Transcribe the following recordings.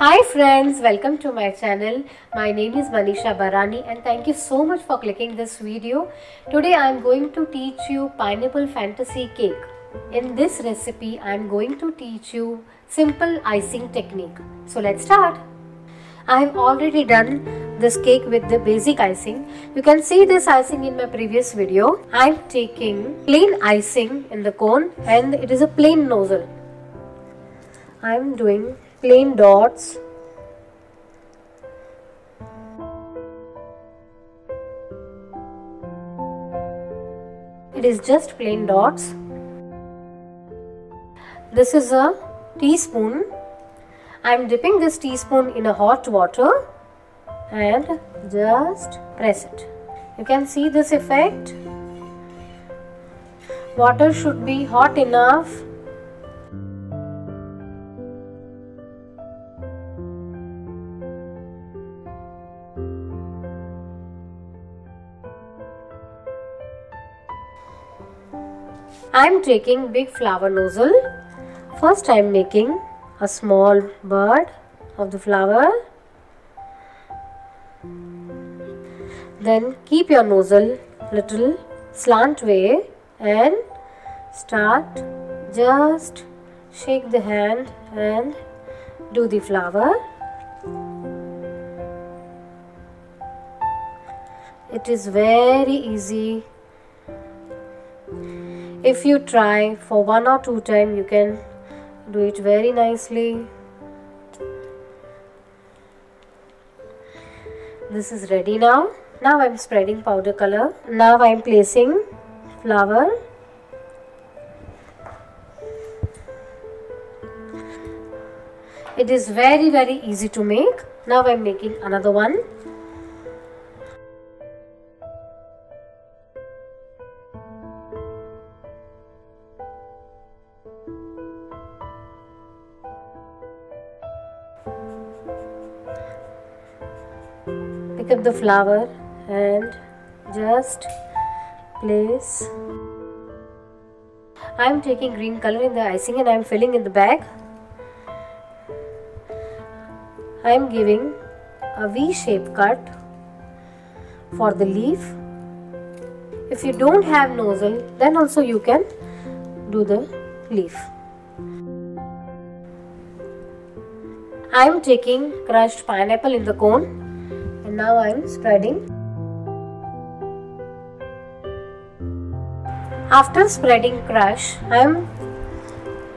Hi friends, welcome to my channel. My name is Manisha Bharani and thank you so much for clicking this video. Today I am going to teach you pineapple fantasy cake. In this recipe I am going to teach you simple icing technique. So let's start. I have already done this cake with the basic icing. You can see this icing in my previous video. I am taking plain icing in the cone and it is a plain nozzle. I am doing plain dots. It is just plain dots. This is a teaspoon. I am dipping this teaspoon in a hot water and just press it. You can see this effect. Water should be hot enough I am taking big flower nozzle. First I am making a small bud of the flower. Then keep your nozzle little slant way and start just shake the hand and do the flower. It is very easy if you try for one or two time you can do it very nicely. This is ready now. Now i'm spreading powder color. Now i'm placing flower it is very very easy to make. Now i'm making another one up the flower and just place. I am taking green color in the icing and I am filling in the bag. I am giving a V shape cut for the leaf. If you don't have nozzle then also you can do the leaf. I am taking crushed pineapple in the cone and now I am spreading. After spreading crush, I am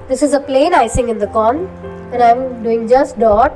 this is a plain icing in the cone and I am doing just dot